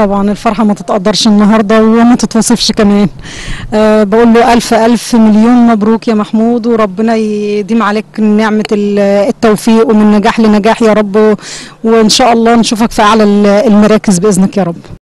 طبعا الفرحة ما تتقدرش النهاردة وما تتوصفش كمان. أه بقول له ألف ألف مليون مبروك يا محمود وربنا يديم عليك نعمة التوفيق ومن نجاح لنجاح يا رب. وإن شاء الله نشوفك في أعلى المراكز بإذنك يا رب.